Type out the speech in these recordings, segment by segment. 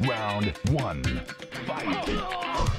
Round one. Fight. Oh.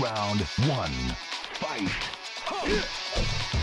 Round one. Fight.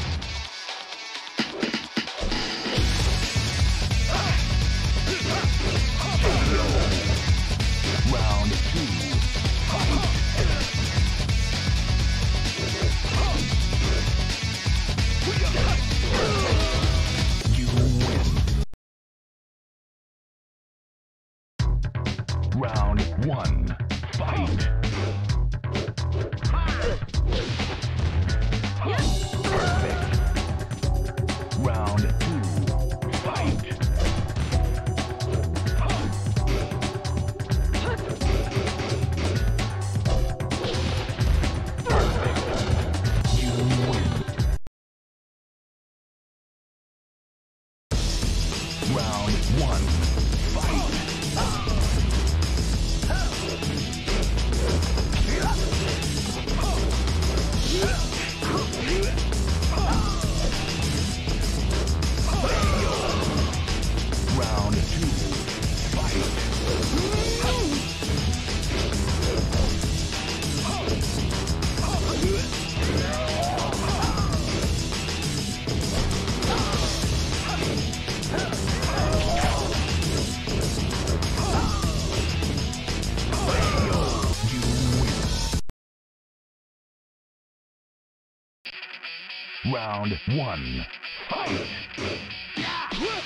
Round one. Fight.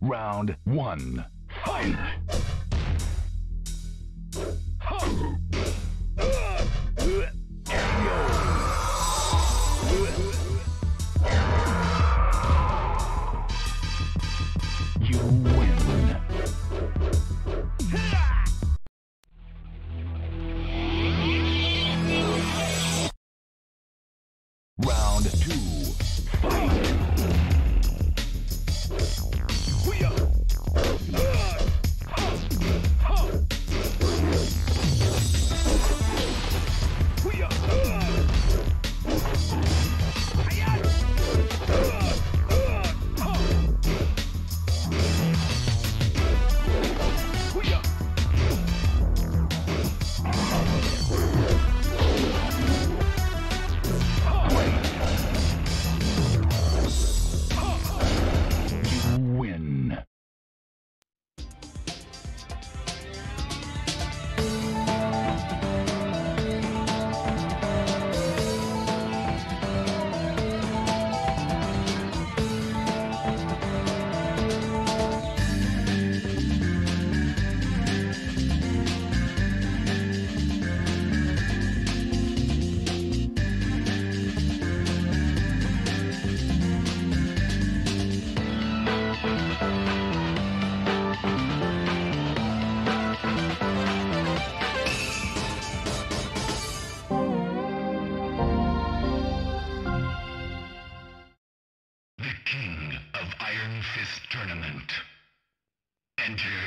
Round one. Fight. Of